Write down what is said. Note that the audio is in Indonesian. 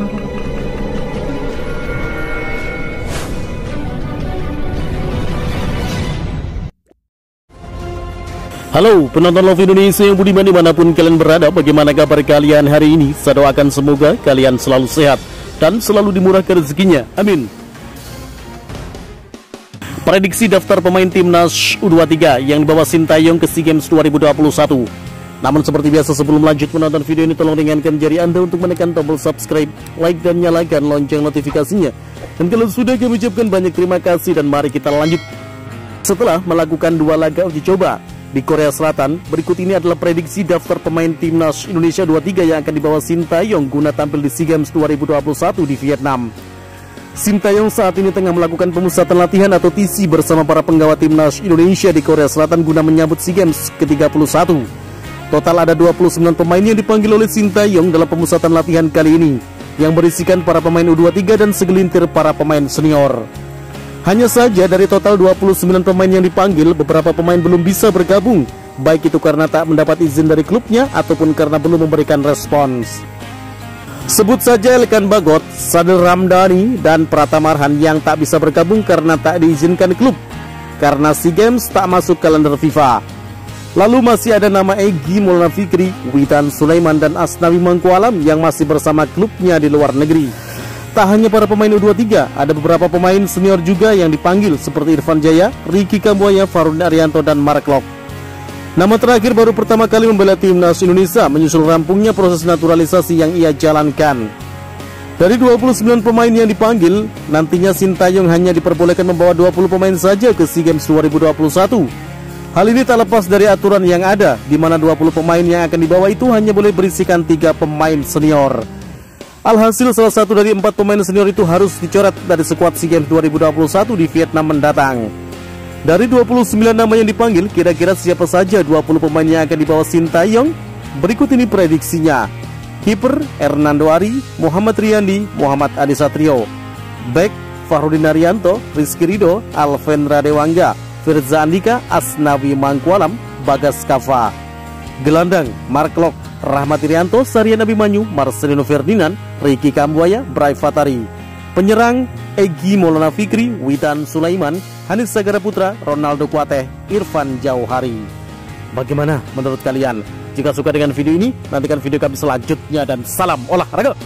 Halo penonton Love Indonesia yang budiman di mana pun kalian berada Bagaimana kabar kalian hari ini? Saya doakan semoga kalian selalu sehat Dan selalu dimurahkan rezekinya. Amin. Prediksi daftar pemain timnas U23 yang dibawa Sintayong ke SEA Games 2021 Namun seperti biasa sebelum lanjut menonton video ini Tolong ringankan jari anda untuk menekan tombol subscribe Like dan nyalakan lonceng notifikasinya Dan kalau sudah kami ucapkan banyak terima kasih Dan mari kita lanjut Setelah melakukan dua laga uji coba di Korea Selatan. Berikut ini adalah prediksi daftar pemain timnas Indonesia 23 yang akan dibawa Sintayong guna tampil di SEA Games 2021 di Vietnam. Sintayong saat ini tengah melakukan pemusatan latihan atau TC bersama para penggawa timnas Indonesia di Korea Selatan guna menyambut SEA Games ke-31. Total ada 29 pemain yang dipanggil oleh Sintayong dalam pemusatan latihan kali ini yang berisikan para pemain U23 dan segelintir para pemain senior. Hanya saja dari total 29 pemain yang dipanggil, beberapa pemain belum bisa bergabung, baik itu karena tak mendapat izin dari klubnya ataupun karena belum memberikan respons. Sebut saja Elkan Bagot, Sadil Ramdhani, dan Pratamarhan yang tak bisa bergabung karena tak diizinkan klub, karena SEA Games tak masuk kalender FIFA. Lalu masih ada nama Egi Maulana Fikri, Witan Sulaiman, dan Asnawi Mangkualam yang masih bersama klubnya di luar negeri. Tak hanya para pemain U23, ada beberapa pemain senior juga yang dipanggil seperti Irfan Jaya, Ricky Kambuaya, Farudin Arianto, dan Mark Lok. Nama terakhir baru pertama kali membela timnas Indonesia menyusul rampungnya proses naturalisasi yang ia jalankan. Dari 29 pemain yang dipanggil, nantinya Sintayong hanya diperbolehkan membawa 20 pemain saja ke SEA Games 2021. Hal ini tak lepas dari aturan yang ada, di mana 20 pemain yang akan dibawa itu hanya boleh berisikan tiga pemain senior. Alhasil salah satu dari empat pemain senior itu harus dicoret dari skuad SEA Games 2021 di Vietnam mendatang. Dari 29 nama yang dipanggil, kira-kira siapa saja 20 pemain yang akan dibawa Sintayong? Berikut ini prediksinya. Kiper Hernando Ari, Muhammad Riyandi, Muhammad Adi Satrio. Back Fahrudin Arianto, Rizky Rido, Alven Radewangga, Firza Andika, Asnawi Mangkualam, Bagas Kava. Gelandang Mark Lok, Rahmat Irianto, Sarian Abimanyu, Marcelino Ferdinand, Ricky Kambuaya, Bray Fatari. Penyerang Egi Maulana Fikri, Witan Sulaiman, Hanis Sagara Putra, Ronaldo Kuateh, Irfan Jauhari. Bagaimana menurut kalian? Jika suka dengan video ini, nantikan video kami selanjutnya dan salam olahraga.